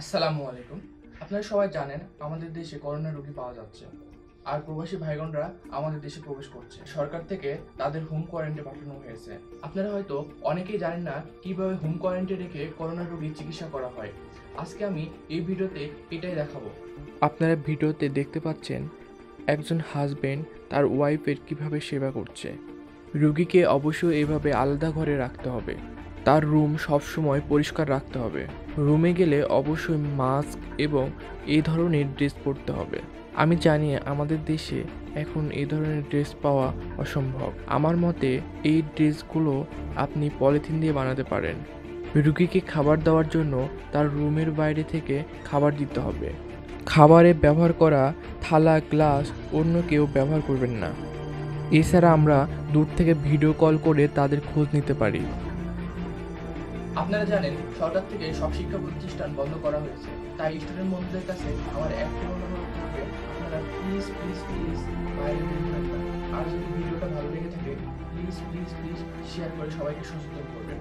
আসসালামু আলাইকুম। আপনারা সবাই জানেন আমাদের দেশে করোনা রোগী পাওয়া যাচ্ছে। আর প্রবাসী ভাইগণরা আমাদের দেশে প্রবেশ করছে। সরকার থেকে তাদের হোম কোয়ারেন্টে পাঠানো হয়েছে। আপনারা হয়তো অনেকেই জানেন না কীভাবে হোম কোয়ারেন্টে রেখে করোনা রোগীর চিকিৎসা করা হয়। আজকে আমি এই ভিডিওতে এটাই দেখাবো। আপনারা ভিডিওতে দেখতে পাচ্ছেন একজন হাজবেন্ড তার ওয়াইফের কীভাবে সেবা করছে। রুগীকে অবশ্যই এভাবে আলাদা ঘরে রাখতে হবে। তার রুম সবসময় পরিষ্কার রাখতে হবে। রুমে গেলে অবশ্যই মাস্ক এবং এই ধরনের ড্রেস পরতে হবে। আমি জানি আমাদের দেশে এখন এই ধরনের ড্রেস পাওয়া অসম্ভব। আমার মতে এই ড্রেসগুলো আপনি পলিথিন দিয়ে বানাতে পারেন। রুগীকে খাবার দেওয়ার জন্য তার রুমের বাইরে থেকে খাবার দিতে হবে। খাবারে ব্যবহার করা থালা, গ্লাস অন্য কেউ ব্যবহার করবেন না। এছাড়া আমরা দূর থেকে ভিডিও কল করে তাদের খোঁজ নিতে পারি। আপনারা জানেন, সরকার থেকে সব শিক্ষা প্রতিষ্ঠান বন্ধ করা হয়েছে। তাই স্টুডেন্ট বন্ধুদের কাছে আমার একটি অনুরোধ থাকবে, আপনারা প্লিজ প্লিজ প্লিজ বাইরে বের থাকবেন। আর যদি ভিডিওটা ভালো লেগে থাকে প্লিজ প্লিজ প্লিজ শেয়ার করে সবাইকে সচেতন করবেন।